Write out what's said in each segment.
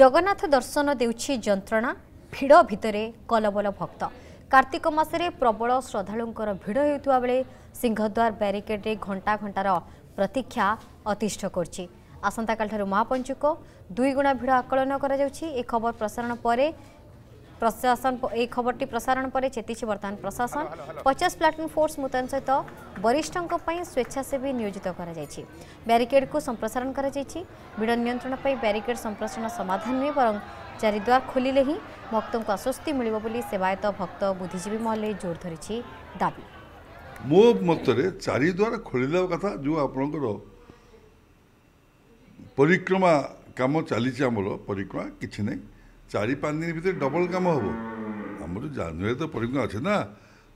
জগন্নাথ দর্শন দেউছি যন্ত্রণা ভিড় ভিতরে কলবল ভক্ত কার্তিক মাসে প্রবল শ্রদ্ধাঙ্কর ভিড় হেউথা বেড়ে সিংহদ্বার ব্যারিকেডে ঘণ্টা ঘণ্টার প্রতীক্ষা অতিষ্ঠ করছে আসন্তকাল ঠার মহাপঞ্চুক দুই গুণা ভিড় আকলন করা যাচ্ছে এ খবর প্রসারণ পরে প্রশাসন এই খবরটি প্রসারণ পরে চেতিছে বর্তমান প্রশাসন পচাশ প্লাটুন ফোর্স মুতয়ন সহ বরিষ্ঠঙ্ স্বেচ্ছাসেবী নিয়োজিত করা যাই ব্যারিকেডকু সম্প্রসারণ করা যাই ভিড় নিয়ন্ত্রণ ব্যারিকেড সম্প্রসারণ সমাধান নুহে বরং চারিদ্বার খোলিলে হি ভক্তঙ্কু আশ্বস্তি মিলিব বলি সেবায়ত ভক্ত বুদ্ধিজীবী মহলে জোর ধরিছি দাবি ମୋ ମତରେ ଚାରିଦ୍ୱାର ଖୋଲିଦେବା କଥା ଯେଉଁ ଆପଣଙ୍କର ପରିକ୍ରମା କାମ ଚାଲିଛି ଆମର ପରିକ୍ରମା କିଛି ନାହିଁ চারি পাঁচ দিনের ভিতরে ডবল কাম হব ଆମର ଜାନୁଆରୀ ତ ପରିଜ୍ଞା ଅଛି ନା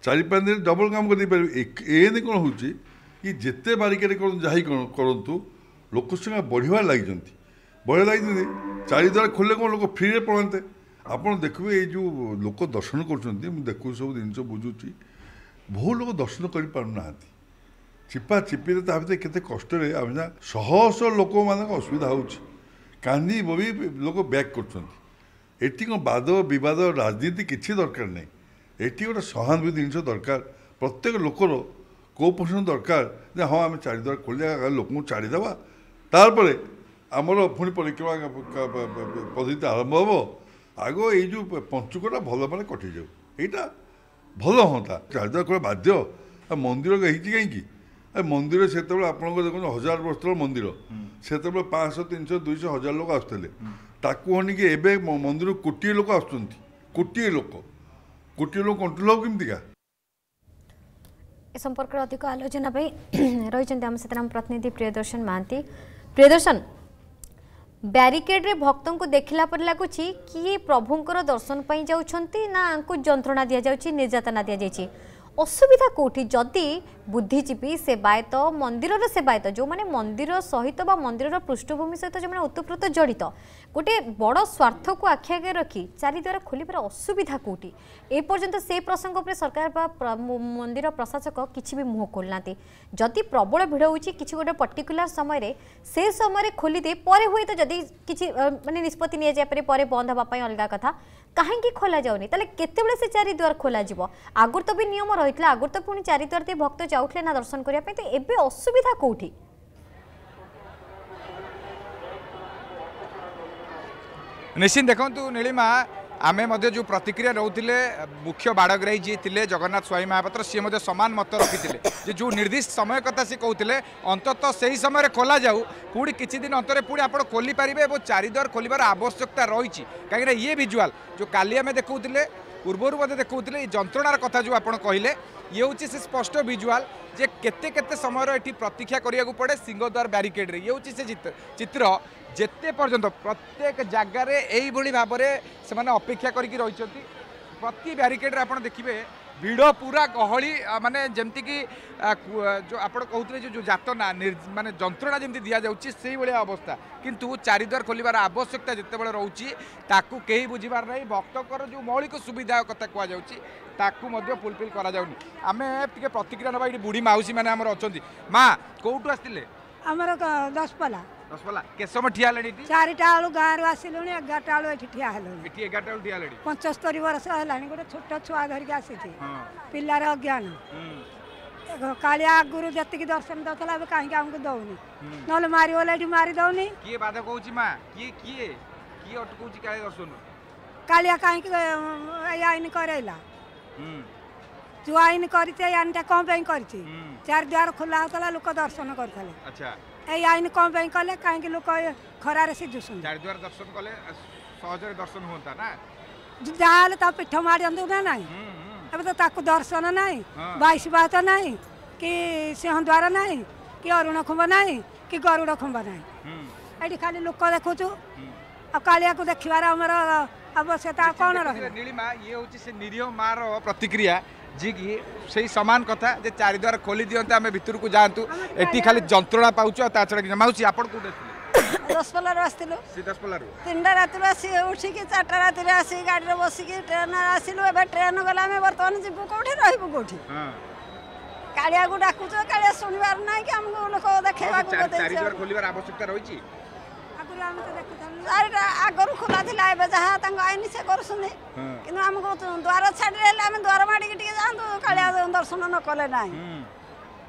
ଚାରି ପାଞ୍ଚ ଦିନ ଡବଲ କାମ କରିଦେଇପାରିବେ ଏନେ କ'ଣ ହେଉଛି କି ଯେତେ ବାରିକାରେ କରନ୍ତୁ ଯାହି କରନ୍ତୁ ଲୋକ ସଂଖ୍ୟା ବଢ଼ିବାରେ ଲାଗିଛନ୍ତି ବଢ଼ିବା ଲାଗିଛନ୍ତି ଚାରିଦ୍ୱାର ଖୋଲିଲେ କ'ଣ ଲୋକ ଫ୍ରିରେ ପଳାନ୍ତେ ଆପଣ ଦେଖିବେ ଏଇ ଯେଉଁ ଲୋକ ଦର୍ଶନ କରୁଛନ୍ତି ମୁଁ ଦେଖୁଛି ସବୁ ଜିନିଷ ବୁଝୁଛି ବହୁ ଲୋକ ଦର୍ଶନ କରିପାରୁନାହାନ୍ତି ଚିପା ଚିପିରେ ତା ଭିତରେ କେତେ କଷ୍ଟରେ ଆମେ ଶହ ଶହ ଲୋକମାନଙ୍କ ଅସୁବିଧା ହେଉଛି କାନ୍ଦି ବି ଲୋକ ବ୍ୟାକ୍ କରୁଛନ୍ତି ଏଠି କ'ଣ ବାଦ ବିବାଦ ରାଜନୀତି କିଛି ଦରକାର ନାହିଁ ଏଠି ଗୋଟେ ସହାନୁଭୂତି ଜିନିଷ ଦରକାର ପ୍ରତ୍ୟେକ ଲୋକର କେଉଁ କୋପୋଷଣ ଦରକାର ଯେ ହଁ ଆମେ ଚାରିଦ୍ୱାର ଖୋଲିବା ଲୋକଙ୍କୁ ଛାଡ଼ିଦେବା ତାପରେ ଆମର ପୁଣି ପରିକ୍ରମା ପଦ୍ଧତି ଆରମ୍ଭ ହେବ ଆଗ ଏଇ ଯେଉଁ ପଞ୍ଚୁକଟା ଭଲ ମାନେ କଟିଯାଉ ଏଇଟା ଭଲ ହୁଅନ୍ତା ଚାରିଦ୍ୱାର ଖୋଲିବା ବାଧ୍ୟ ଆଉ ମନ୍ଦିର ହେଇଛି କାହିଁକି ମନ୍ଦିର ସେତେବେଳେ ଆପଣଙ୍କର ଦେଖନ୍ତୁ ହଜାର ବର୍ଷ ତଳ ମନ୍ଦିର ସେତେବେଳେ ପାଞ୍ଚଶହ ତିନିଶହ ଦୁଇଶହ ହଜାର ଲୋକ ଆସୁଥିଲେ ତାକୁ ଆଣିକି ଏବେ ମନ୍ଦିରକୁ କୋଟିଏ ଲୋକ ଆସୁଛନ୍ତି କୋଟିଏ ଲୋକ କୋଟିଏ ଲୋକ କଣ୍ଟ୍ରୋଲ ହେବ କେମିତିକା ଏ ସମ୍ପର୍କରେ ଅଧିକ ଆଲୋଚନା ପାଇଁ ରହିଛନ୍ତି ଆମ ସେଥିରେ ଆମ ପ୍ରତିନିଧି ପ୍ରିୟଦର୍ଶନ ମହାନ୍ତି ପ୍ରିୟଦର୍ଶନ ବ୍ୟାରିକେଡ୍ରେ ଭକ୍ତଙ୍କୁ ଦେଖିଲା ପରେ ଲାଗୁଛି କିଏ ପ୍ରଭୁଙ୍କର ଦର୍ଶନ ପାଇଁ ଯାଉଛନ୍ତି ନା ଆଙ୍କୁ ଯନ୍ତ୍ରଣା ଦିଆଯାଉଛି ନିର୍ଯାତନା ଦିଆଯାଇଛି ଅସୁବିଧା କେଉଁଠି ଯଦି ବୁଦ୍ଧିଜୀବୀ ସେବାୟତ ମନ୍ଦିରର ସେବାୟତ ଯେଉଁମାନେ ମନ୍ଦିର ସହିତ ବା ମନ୍ଦିରର ପୃଷ୍ଠଭୂମି ସହିତ ଯେଉଁମାନେ ଓତପ୍ରୋତ ଜଡ଼ିତ ଗୋଟିଏ ବଡ଼ ସ୍ୱାର୍ଥକୁ ଆଖି ଆଗରେ ରଖି ଚାରିଦ୍ୱାର ଖୋଲିବାର ଅସୁବିଧା କେଉଁଠି ଏପର୍ଯ୍ୟନ୍ତ ସେ ପ୍ରସଙ୍ଗ ଉପରେ ସରକାର ବା ମନ୍ଦିର ପ୍ରଶାସକ କିଛି ବି ମୁହଁ ଖୋଲିନାହାନ୍ତି ଯଦି ପ୍ରବଳ ଭିଡ଼ ହେଉଛି କିଛି ଗୋଟେ ପର୍ଟିକୁଲାର ସମୟରେ ସେ ସମୟରେ ଖୋଲିଦେଇ ପରେ ହୁଏତ ଯଦି କିଛି ମାନେ ନିଷ୍ପତ୍ତି ନିଆଯାଇପାରେ ପରେ ବନ୍ଦ ହେବା ପାଇଁ ଅଲଗା କଥା କାହିଁକି ଖୋଲାଯାଉନି ତାହେଲେ କେତେବେଳେ ସେ ଚାରିଦ୍ୱାର ଖୋଲାଯିବ ଆଗରୁ ତ ବି ନିୟମ ରହିଥିଲା ଆଗରୁ ତ ପୁଣି ଚାରିଦ୍ୱାର ଦେଇ ଭକ୍ତ ଯାଉଥିଲେ ନା ଦର୍ଶନ କରିବା ପାଇଁ ତ ଏବେ ଅସୁବିଧା କେଉଁଠି ନିଶ୍ଚିନ୍ତ ଦେଖନ୍ତୁ ନୀଳିମା ଆମେ ମଧ୍ୟ ଯେଉଁ ପ୍ରତିକ୍ରିୟା ରହୁଥିଲେ ମୁଖ୍ୟ ବାଡ଼ଗ୍ରାହୀ ଯିଏ ଥିଲେ ଜଗନ୍ନାଥ ସ୍ୱାମୀ ମହାପାତ୍ର ସିଏ ମଧ୍ୟ ସମାନ ମତ ରଖିଥିଲେ ଯେ ଯେଉଁ ନିର୍ଦ୍ଦିଷ୍ଟ ସମୟ କଥା ସିଏ କହୁଥିଲେ ଅନ୍ତତଃ ସେହି ସମୟରେ ଖୋଲାଯାଉ ପୁଣି କିଛି ଦିନ ଅନ୍ତରେ ପୁଣି ଆପଣ ଖୋଲିପାରିବେ ଏବଂ ଚାରିଦ୍ୱାର ଖୋଲିବାର ଆବଶ୍ୟକତା ରହିଛି କାହିଁକିନା ଇଏ ଭିଜୁଆଲ୍ ଯେଉଁ କାଲି ଆମେ ଦେଖାଉଥିଲେ ପୂର୍ବରୁ ମଧ୍ୟ ଦେଖାଉଥିଲେ ଏ ଯନ୍ତ୍ରଣାର କଥା ଯେଉଁ ଆପଣ କହିଲେ ଇଏ ହେଉଛି ସେ ସ୍ପଷ୍ଟ ଭିଜୁଆଲ୍ ଯେ କେତେ କେତେ ସମୟର ଏଠି ପ୍ରତୀକ୍ଷା କରିବାକୁ ପଡ଼େ ସିଂହଦ୍ୱାର ବ୍ୟାରିକେଡ଼୍ରେ ଇଏ ହେଉଛି ସେ ଚିତ୍ର যেতে পর্যন্ত প্রত্যেক জায়গার এইভাবে ভাবে সে অপেক্ষা করি রয়েছেন প্রতি ব্যারিকেডে আপনার দেখবে ভিড় পুরা গহলি মানে যেমি কি আপনার কুলে যে যাতনা মানে যন্ত্রণা যেমন দিয়া যাচ্ছে সেইভাবে অবস্থা কিন্তু চারিদ্বার খোলার আবশ্যকতা যেতবে রয়েছে তাকে কেহি বুঝবার না ভক্তর যে মৌলিক সুবিধা কথা কুযাচ্ছে তাকে ফুলফিল করা যাওনি আমি টিকি প্রতিক্রিয়া নেবা এটি বুড়ি মাউসী মানে আমার অনেক মা কোটু আসলে আমার দশপালা রসগোল্লা কেসমে ঠিয়া হেলেনি চারিটা বেলু গাঁরু আসিলুনি এগারটা বেলু এটি ঠিয়া হেলুনি এটি এগারটা বেলু ঠিয়া হেলেনি পঞ্চস্তরি বর্ষ হেলানি গোটে ছোট ছুয়া ধরিকি আসিছি পিলার অজ্ঞান কালিয়া আগুরু যেতিকি দর্শন দউতলা এবে কাহিকি আমাকে দউনি নহলে মারি বলে এটি মারি দউনি কিয়ে বাধা কହୁছি মা কিয়ে কিয়ে কিয়ে অটকৌছি কালিয়া দর্শন কালিয়া কাহিকি এই আইন করাইলা হুম जो आईन करते आईनटा कौन करी चार द्वार खोला होता लोक दर्शन करते अच्छा आईन कम कले कहीं लोक खरारे से दर्शन जहाँ पीठ मार दिखा ना ताको दर्शन ना बैस बात ना कि सिंहद्वार ना कि अरुण खुंब ना कि गरुड़ खुंब ना ये खाली लोक देखु आलिया देखा आवश्यकता कौन रही निरीह मार प्रतिक्रिया ଯିଏକି ସେଇ ସମାନ କଥା ଯେ ଚାରିଦ୍ୱାର ଖୋଲି ଦିଅନ୍ତେ ଆମେ ଭିତରକୁ ଯାଆନ୍ତୁ ଏଠି ଖାଲି ଯନ୍ତ୍ରଣା ପାଉଛୁ ଆଉ ତା ଛଡ଼ା କିଛି ମାଉସି ଆପଣ କେଉଁଠି ଦଶପଲ୍ଲାରୁ ଆସିଥିଲୁ ଦଶପଲ୍ଲାରୁ ତିନିଟା ରାତିରୁ ଆସି ଉଠିକି ଚାରିଟା ରାତିରେ ଆସିକି ଗାଡ଼ିରେ ବସିକି ଟ୍ରେନ୍ ଆସିଲୁ ଏବେ ଟ୍ରେନ୍ ଗଲେ ଆମେ ବର୍ତ୍ତମାନ ଯିବୁ କୋଉଠି ରହିବୁ କୋଉଠି କାଳିଆକୁ ଡାକୁଛ କାଳିଆ ଶୁଣିବାର ନାହିଁ କି ଆମକୁ ଲୋକ ଦେଖେଇବାକୁ ଖୋଲିବାର ଆବଶ୍ୟକତା ରହିଛି ଆଗରୁ ଆମେ ତ ଦେଖୁଥିଲୁ ଚାରିଟା ଆଗରୁ ଖୋଲା ଥିଲା ଏବେ ଯାହା ତାଙ୍କ ଆଇନ ସେ କରୁଛନ୍ତି କିନ୍ତୁ ଆମକୁ ଦ୍ୱାର ଛାଡ଼ିଲେ ହେଲେ ଆମେ ଦ୍ୱାର ମାଡ଼ିକି ଦର୍ଶନ ନ କଲେ ନାହିଁ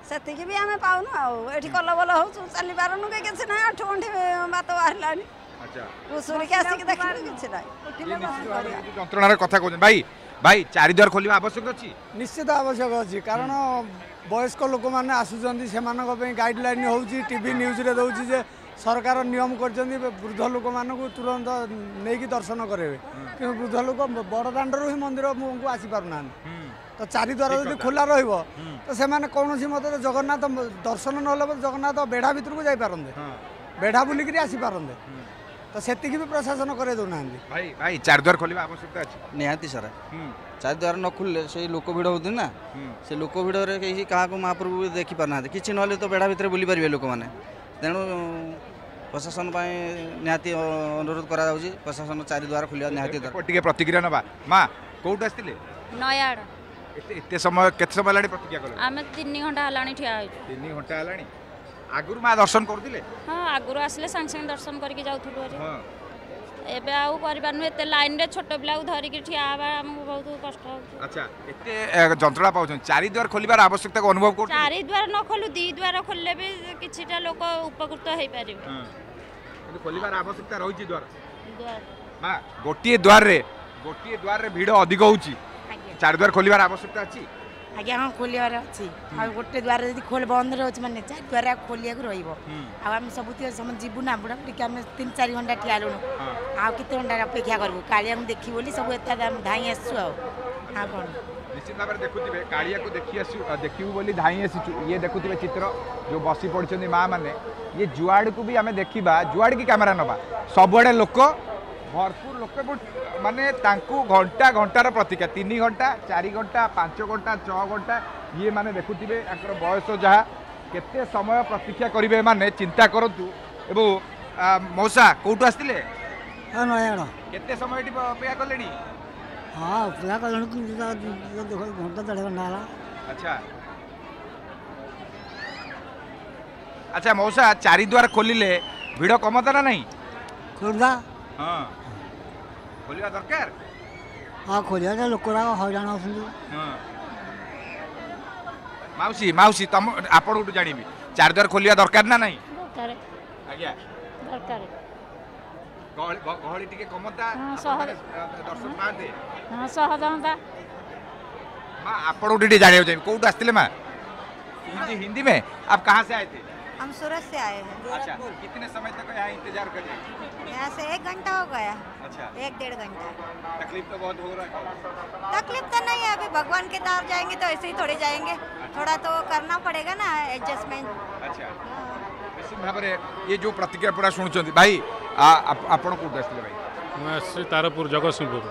ସେତିକି ବି ଆମେ ପାଉନୁ ଆଉ ଏଠି କଲବଲ ହଉଛୁ ଚାଲିପାରୁନୁ କି କିଛି ନାହିଁ ଆଣ୍ଠୁ ଗଣ୍ଠି ବାତ ବାହାରିଲାଣି ଉଷୁରିକି ଆସିକି ଦେଖିଲୁ କିଛି ନାହିଁ ଯନ୍ତ୍ରଣାର କଥା କହୁଛନ୍ତି ଭାଇ ଭାଇ ଚାରିଦ୍ୱାର ଖୋଲିବା ଆବଶ୍ୟକ ଅଛି ନିଶ୍ଚିତ ଆବଶ୍ୟକ ଅଛି କାରଣ ବୟସ୍କ ଲୋକମାନେ ଆସୁଛନ୍ତି ସେମାନଙ୍କ ପାଇଁ ଗାଇଡ଼ଲାଇନ୍ ହେଉଛି ଟିଭି ନ୍ୟୁଜ୍ରେ ଦେଉଛି ଯେ ସରକାର ନିୟମ କରିଛନ୍ତି ବୃଦ୍ଧ ଲୋକମାନଙ୍କୁ ତୁରନ୍ତ ନେଇକି ଦର୍ଶନ କରେଇବେ କିନ୍ତୁ ବୃଦ୍ଧ ଲୋକ ବଡ଼ ଦାଣ୍ଡରୁ ହିଁ ମନ୍ଦିରକୁ ଆସିପାରୁନାହାନ୍ତି ତ ଚାରିଦ୍ୱାର ଯଦି ଖୋଲା ରହିବ ତ ସେମାନେ କୌଣସି ମତରେ ଜଗନ୍ନାଥ ଦର୍ଶନ ନହେଲେ ଜଗନ୍ନାଥ ବେଢ଼ା ଭିତରକୁ ଯାଇପାରନ୍ତେ ବେଢ଼ା ବୁଲିକିରି ଆସିପାରନ୍ତେ ତ ସେତିକି ବି ପ୍ରଶାସନ କରାଇ ଦେଉନାହାନ୍ତି ଭାଇ ଭାଇ ଚାରିଦ୍ୱାର ଖୋଲିବା ଆବଶ୍ୟକତା ଅଛି ନିହାତି ସାର୍ ଚାରିଦ୍ୱାର ନ ଖୋଲିଲେ ସେଇ ଲୋକ ଭିଡ଼ ହେଉଛନ୍ତି ନା ସେ ଲୋକ ଭିଡ଼ରେ କେହି କାହାକୁ ମହାପ୍ରଭୁ ଦେଖିପାରୁନାହାନ୍ତି କିଛି ନହେଲେ ତ ବେଢ଼ା ଭିତରେ ବୁଲି ପାରିବେ ଲୋକମାନେ ତେଣୁ ପ୍ରଶାସନ ପାଇଁ ନିହାତି ଅନୁରୋଧ କରାଯାଉଛି ପ୍ରଶାସନ ଚାରିଦ୍ୱାର ଖୋଲିବା ନିହାତି ଟିକେ ପ୍ରତିକ୍ରିୟା ନେବା ମା କେଉଁଠୁ ଆସିଥିଲେ ନୟାଗଡ଼ ଏତେ ସମୟ କେତେ ସମୟ ହେଲାଣି ପ୍ରତିକ୍ରିୟା କଲେ ଆମେ ତିନି ଘଣ୍ଟା ହେଲାଣି ଠିଆ ହେଇଛୁ ତିନି ଘଣ୍ଟା ହେଲାଣି ଆଗରୁ ମା ଦର୍ଶନ କରୁଥିଲେ ହଁ ଆଗରୁ ଆସିଲେ ସାଙ୍ଗେ ସାଙ୍ଗେ ଦର୍ଶନ କରିକି ଯାଉଥିଲୁ ହଁ ଏବେ ଆଉ କରିପାରୁନୁ ଏତେ ଲାଇନ୍ରେ ଛୋଟ ପିଲାକୁ ଧରିକି ଠିଆ ହେବା ଆମକୁ ବହୁତ କଷ୍ଟ ହେଉଛି ଆଚ୍ଛା ଏତେ ଯନ୍ତ୍ରଣା ପାଉଛନ୍ତି ଚାରିଦ୍ୱାର ଖୋଲିବାର ଆବଶ୍ୟକତା ଅନୁଭବ କରୁଛୁ ଚାରି ନ ଖୋଲୁ ଦୁଇ ଦ୍ୱାର ଖୋଲିଲେ ବି କିଛିଟା ଲୋକ ଉପକୃତ ହେଇପାରିବେ ଖୋଲିବାର ଆବଶ୍ୟକତା ରହିଛି ଦ୍ୱାର ଗୋଟିଏ ଦ୍ୱାରରେ ଗୋଟିଏ ଦ୍ୱାରରେ ଭିଡ଼ ଅଧିକ ହେଉଛି ଚାରିଦ୍ୱାର ଖୋଲିବାର ଆବଶ୍ୟକତା ଅଛି ଆଜ୍ଞା ହଁ ଖୋଲିବାର ଅଛି ଆଉ ଗୋଟେ ଦ୍ୱାର ଯଦି ଖୋଲ ବନ୍ଦ ରହୁଛି ମାନେ ଚାରି ଦ୍ୱାର ଖୋଲିବାକୁ ରହିବ ଆଉ ଆମେ ସବୁଥିରେ ସମସ୍ତେ ଯିବୁ ନା ବୁଢ଼ାବୁଢ଼ିକି ଆମେ ତିନି ଚାରି ଘଣ୍ଟା ଠିଆ ହେଲୁଣୁ ଆଉ କେତେ ଘଣ୍ଟା ଅପେକ୍ଷା କରିବୁ କାଳିଆକୁ ଦେଖିବୁ ବୋଲି ସବୁ ଏତେ ଆମେ ଧାଇଁ ଆସିଛୁ ଆଉ ଆଉ କ'ଣ ନିଶ୍ଚିତ ଭାବରେ ଦେଖୁଥିବେ କାଳିଆକୁ ଦେଖି ଆସୁ ଦେଖିବୁ ବୋଲି ଧାଇଁ ଆସିଛୁ ଇଏ ଦେଖୁଥିବେ ଚିତ୍ର ଯେଉଁ ବସି ପଡ଼ିଛନ୍ତି ମାଆମାନେ ଇଏ ଯୁଆଡ଼କୁ ବି ଆମେ ଦେଖିବା ଯୁଆଡ଼ିକି କ୍ୟାମେରା ନେବା ସବୁଆଡ଼େ ଲୋକ ভরপুর লোক মানে তাঁকু ঘণ্টা ঘণ্টার প্রতীক্ষা তিন ঘণ্টা চারি ঘণ্টা পাঁচ ঘণ্টা ছ ঘণ্টা ইয়ে মানে দেখুবে তাঁর বয়স যা কত সময় প্রতীক্ষা করবে মানে চিন্তা করতু এবং মৌসা কোটু আসলে নয়াগড় কেতে সময় এটি অপেক্ষা কলে হ্যাঁ অপেক্ষা কলে ঘণ্টা দেড় ঘণ্টা আচ্ছা আচ্ছা মৌসা চারিদ্বার খোলিলে ভিড় কমতা না নাই হ্যাঁ ଖୋଲିବା ଦରକାର ହଁ ଖୋଲିବା ଯେ ଲୋକଗୁଡ଼ାକ ହଇରାଣ ହେଉଛନ୍ତି ମାଉସୀ ମାଉସୀ ତମ ଆପଣଙ୍କଠୁ ଜାଣିବି ଚାର୍ଜର ଖୋଲିବା ଦରକାର ନା ନାହିଁ ଆଜ୍ଞା ଦରକାର ଗହଳି ଟିକେ କମନ୍ତା ଦର୍ଶକ ପାଆନ୍ତେ ହଁ ସହଜ ହୁଅନ୍ତା माँ आप लोग डिटेल जाने हो जाएंगे कोट आस्ते ले माँ हिंदी हिंदी में आप कहाँ से आए थे हम सूरत से आए हैं अच्छा कितने समय तक यहाँ इंतजार कर यहाँ से एक घंटा हो गया अच्छा एक डेढ़ घंटा तकलीफ तो बहुत हो रहा है तकलीफ तो नहीं है अभी भगवान के द्वार जाएंगे तो ऐसे ही थोड़े जाएंगे अच्छा। थोड़ा तो करना पड़ेगा ना एडजस्टमेंट अच्छा ଭାବରେ ଇଏ ଯେଉଁ ପ୍ରତିକ୍ରିୟା ପୁରା ଶୁଣୁଛନ୍ତି ଭାଇ ଆପଣ भाई ଆସିଥିଲେ ଭାଇ ମୁଁ ଆସିଛି ତାରପୁର ଜଗତସିଂହପୁର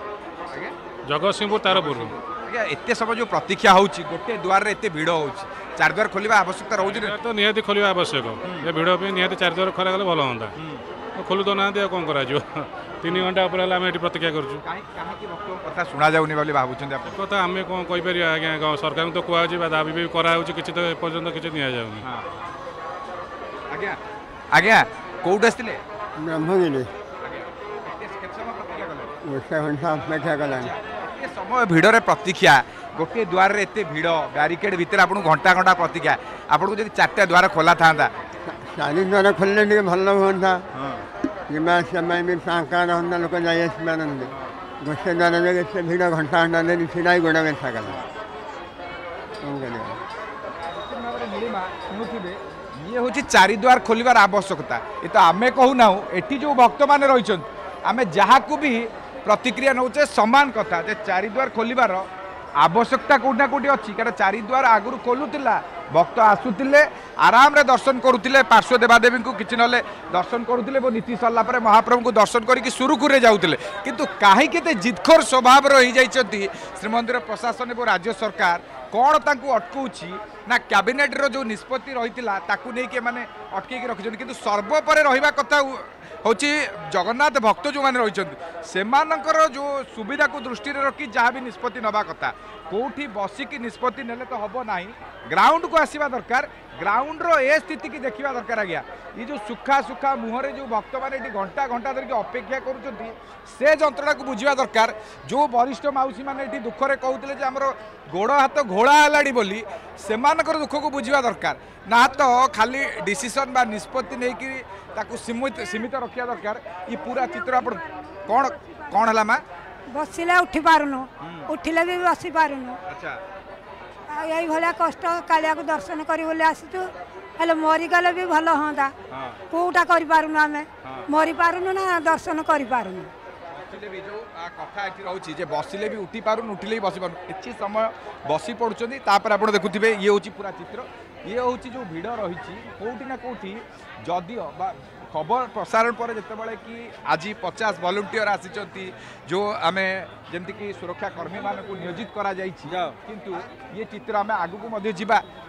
ଜଗତସିଂହପୁର ଆଜ୍ଞା ଏତେ ସମୟ ଯେଉଁ ପ୍ରତୀକ୍ଷା ହେଉଛି ଗୋଟେ ଦୁଆରରେ ଏତେ ଭିଡ଼ ହେଉଛି ଚାରିଦ୍ୱାର ଖୋଲିବା ଆବଶ୍ୟକତା ରହୁଛି ତ ନିହାତି ଖୋଲିବା ଆବଶ୍ୟକ ଏ ଭିଡ଼ ପାଇଁ ନିହାତି ଚାରିଦ୍ୱାର ଖୋଲାଗଲେ ଭଲ ହୁଅନ୍ତା ଖୋଲୁ ଦେଉନାହାନ୍ତି ଆଉ କ'ଣ କରାଯିବ ତିନି ଘଣ୍ଟା ଉପରେ ହେଲେ ଆମେ ଏଠି ପ୍ରତିକ୍ରିୟା କରୁଛୁ କାହିଁକି ଭକ୍ତଙ୍କ କଥା ଶୁଣାଯାଉନି ବୋଲି ଭାବୁଛନ୍ତି ଆପଣ କଥା ଆମେ କ'ଣ କହିପାରିବା ଆଜ୍ଞା ସରକାରଙ୍କୁ ତ କୁହାହେଉଛି ବା ଦାବି ବି କରାହେଉଛି କିଛି ତ ଏପର୍ଯ୍ୟନ୍ତ କିଛି ନିଆଯାଉନି ଆଜ୍ଞା ଆଜ୍ଞା କେଉଁଠି ଆସିଥିଲେ ବ୍ରହ୍ମଗିରି ଘଣ୍ଟା ଅପେକ୍ଷା କଲାଣି समय भिड़े प्रतीक्षा गोटे द्वार एत भिड़ बारिकेड भितर आप घंटा घंटा प्रतीक्षा आपको जब चार द्वार खोला था चार द्वार खोल भल हाँ जीवा समय भी सांका लोक जाए गोटे द्वार भिड़ घंटा घंटा देखा गोड़ा मेसा कल ये हूँ चारिद्वार खोलार आवश्यकता ये तो आम कहूना ये जो भक्त मैंने रही आम जहाँ को भी ପ୍ରତିକ୍ରିୟା ନେଉଛେ ସମାନ କଥା ଯେ ଚାରିଦ୍ୱାର ଖୋଲିବାର ଆବଶ୍ୟକତା କେଉଁଠି ନା କେଉଁଠି ଅଛି କାରଣ ଚାରିଦ୍ୱାର ଆଗରୁ ଖୋଲୁଥିଲା ଭକ୍ତ ଆସୁଥିଲେ ଆରାମରେ ଦର୍ଶନ କରୁଥିଲେ ପାର୍ଶ୍ୱ ଦେବାଦେବୀଙ୍କୁ କିଛି ନହେଲେ ଦର୍ଶନ କରୁଥିଲେ ଏବଂ ନୀତି ସରିଲା ପରେ ମହାପ୍ରଭୁଙ୍କୁ ଦର୍ଶନ କରିକି ସୁରୁଖୁରୁରେ ଯାଉଥିଲେ କିନ୍ତୁ କାହିଁକି ଏତେ ଜିଦ୍ଖୋର ସ୍ୱଭାବର ହୋଇଯାଇଛନ୍ତି ଶ୍ରୀମନ୍ଦିର ପ୍ରଶାସନ ଏବଂ ରାଜ୍ୟ ସରକାର କ'ଣ ତାଙ୍କୁ ଅଟକାଉଛି ନା କ୍ୟାବିନେଟ୍ର ଯେଉଁ ନିଷ୍ପତ୍ତି ରହିଥିଲା ତାକୁ ନେଇକି ଏମାନେ ଅଟକେଇକି ରଖିଛନ୍ତି କିନ୍ତୁ ସର୍ବୋପରେ ରହିବା କଥା হচ্ছে জগন্নাথ ভক্ত যে রয়েছেন সেমানকর যে সুবিধাকে দৃষ্টি রাখি যা বি নিষ্পতি নেওয়া কথা কোটি বসিকি নিষ্পতি নেলে তো হব না গ্রাউন্ডকু আসবা দরকার ଗ୍ରାଉଣ୍ଡର ଏ ସ୍ଥିତିକି ଦେଖିବା ଦରକାର ଆଜ୍ଞା ଏ ଯେଉଁ ଶୁଖା ଶୁଖା ମୁହଁରେ ଯେଉଁ ଭକ୍ତମାନେ ଏଠି ଘଣ୍ଟା ଘଣ୍ଟା ଧରିକି ଅପେକ୍ଷା କରୁଛନ୍ତି ସେ ଯନ୍ତ୍ରଣାକୁ ବୁଝିବା ଦରକାର ଯେଉଁ ବରିଷ୍ଠ ମାଉସୀମାନେ ଏଠି ଦୁଃଖରେ କହୁଥିଲେ ଯେ ଆମର ଗୋଡ଼ ହାତ ଘୋଳା ହେଲାଣି ବୋଲି ସେମାନଙ୍କର ଦୁଃଖକୁ ବୁଝିବା ଦରକାର ନା ତ ଖାଲି ଡିସିସନ୍ ବା ନିଷ୍ପତ୍ତି ନେଇକି ତାକୁ ସୀମିତ ସୀମିତ ରଖିବା ଦରକାର ଏ ପୁରା ଚିତ୍ର ଆପଣ କ'ଣ କ'ଣ ହେଲା ମା ବସିଲେ ଉଠିପାରୁନୁ ପାରୁନୁ ଉଠିଲେ ବି ବସି ଆଚ୍ଛା ଏଇଭଳିଆ କଷ୍ଟ କାଳିଆକୁ ଦର୍ଶନ କରିବୁ ବୋଲି ଆସିଛୁ ହେଲେ ମରିଗଲେ ବି ଭଲ ହୁଅନ୍ତା କେଉଁଟା କରିପାରୁନୁ ଆମେ ମରିପାରୁନୁ ନା ଦର୍ଶନ କରିପାରୁନୁ ବସିଲେ ବି ଯେଉଁ କଥା ଏଠି ରହୁଛି ଯେ ବସିଲେ ବି ଉଠି ପାରୁନୁ ଉଠିଲେ ବି ବସିପାରୁନୁ କିଛି ସମୟ ବସି ପଡ଼ୁଛନ୍ତି ତାପରେ ଆପଣ ଦେଖୁଥିବେ ଇଏ ହେଉଛି ପୁରା ଚିତ୍ର ଇଏ ହେଉଛି ଯେଉଁ ଭିଡ଼ ରହିଛି କେଉଁଠି ନା କେଉଁଠି ଯଦିଓ ବା ଖବର ପ୍ରସାରଣ ପରେ ଯେତେବେଳେ କି ଆଜି ପଚାଶ ଭଲଣ୍ଟିୟର ଆସିଛନ୍ତି ଯେଉଁ ଆମେ जमीक सुरक्षाकर्मी मानक नियोजित करूँ चित्र आम आगक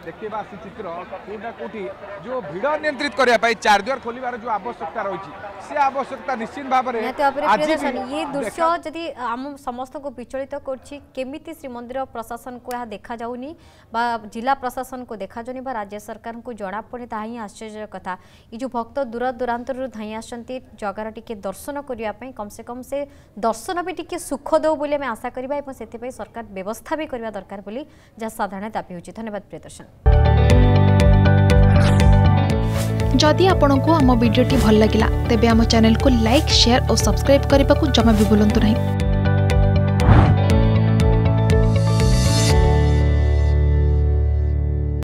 देखे से चित्र कौटा कौटी जो भिड़ नियंत्रित करने चार दुआर खोल जो आवश्यकता रही आवश्यकता निश्चित भाव में तो ये दृश्य जी आम समस्त को विचलित करमी श्रीमंदिर प्रशासन को यह देखा जा जिला प्रशासन को देखा जाऊनि राज्य सरकार को जना पड़े ताही आश्चर्य कथा यो भक्त दूर दूरा धाई जगार टी दर्शन करने कम से कम से दर्शन भी टी सुखद दौली आम आशा करवा से सरकार व्यवस्था भी करवा दरकार साधारण दावी होती धन्यवाद प्रियदर्शन जदि आपण को आम भिड्टे भल लगा तेब चेल को लाइक सेयार और सब्सक्राइब करने को जमा भी भूलु ना